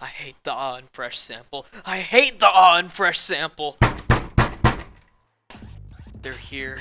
I hate the on fresh sample. I hate the on fresh sample. They're here.